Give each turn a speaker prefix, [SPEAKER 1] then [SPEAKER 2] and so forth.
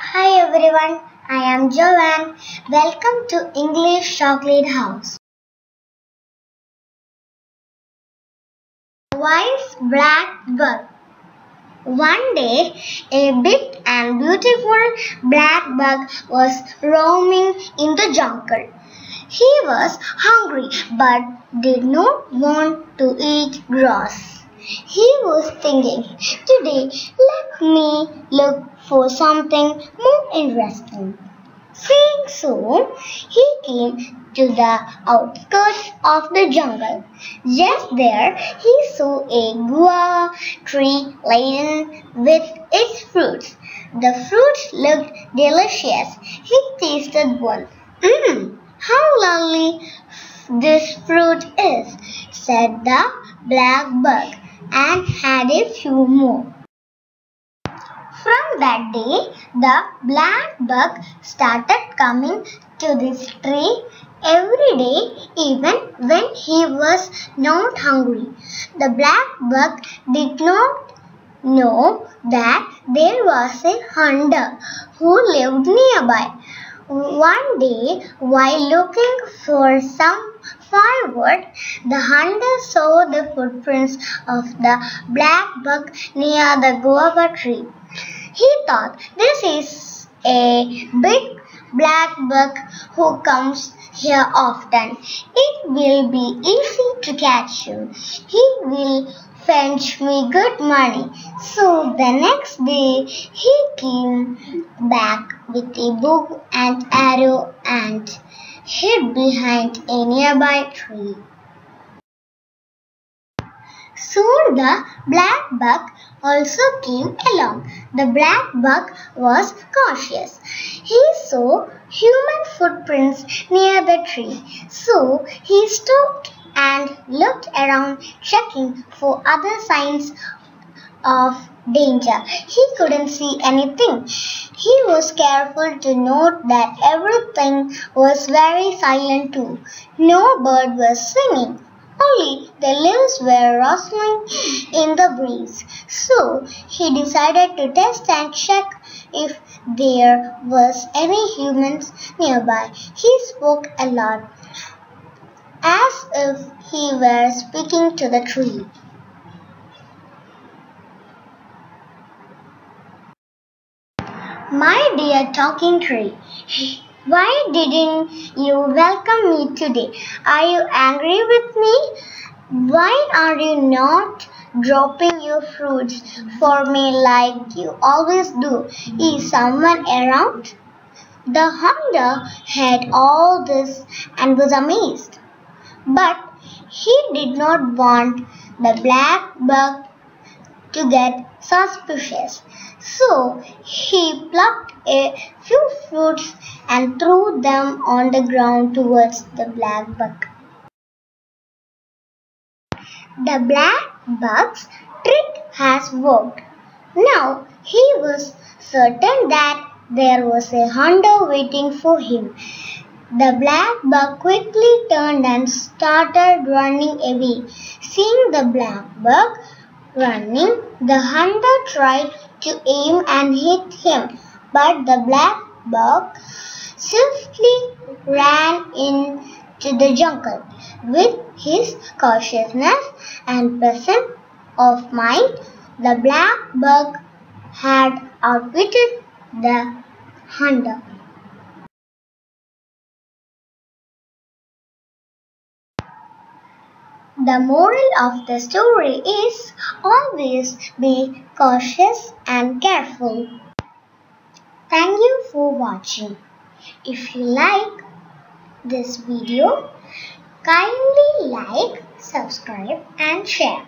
[SPEAKER 1] Hi everyone, I am Joanne. Welcome to English Chocolate House. Wise Black Buck One day, a big and beautiful black buck was roaming in the jungle. He was hungry but did not want to eat grass. He was thinking, today let me look for something more interesting. Seeing soon, he came to the outskirts of the jungle. Just there, he saw a guava tree laden with its fruits. The fruits looked delicious. He tasted one. Mmm, how lovely this fruit is, said the black buck and had a few more. From that day, the black buck started coming to this tree every day, even when he was not hungry. The black buck did not know that there was a hunter who lived nearby. One day, while looking for some firewood, the hunter saw the footprints of the black buck near the guava tree. He thought, this is a big black buck who comes here often. It will be easy to catch him. He will fetch me good money. So the next day he came back with a bow and arrow and hid behind a nearby tree. Soon the black buck also came along. The black buck was cautious. He saw human footprints near the tree. So he stopped and looked around checking for other signs of danger. He couldn't see anything. He was careful to note that everything was very silent too. No bird was singing. Only the leaves were rustling in the breeze. So he decided to test and check if there was any humans nearby. He spoke a lot, as if he were speaking to the tree. My dear talking tree, why didn't you welcome me today? Are you angry with me? Why are you not dropping your fruits for me like you always do? Is someone around? The hunter heard all this and was amazed. But he did not want the black buck to get suspicious. So he plucked a few fruits and threw them on the ground towards the black buck. The black buck's trick has worked. Now he was certain that there was a hunter waiting for him. The black buck quickly turned and started running away. Seeing the black buck running, the hunter tried to aim and hit him, but the black buck swiftly ran into the jungle. With his cautiousness and presence of mind, the black buck had outwitted the hunter. The moral of the story is always be cautious and careful. Thank you for watching. If you like this video, kindly like, subscribe and share.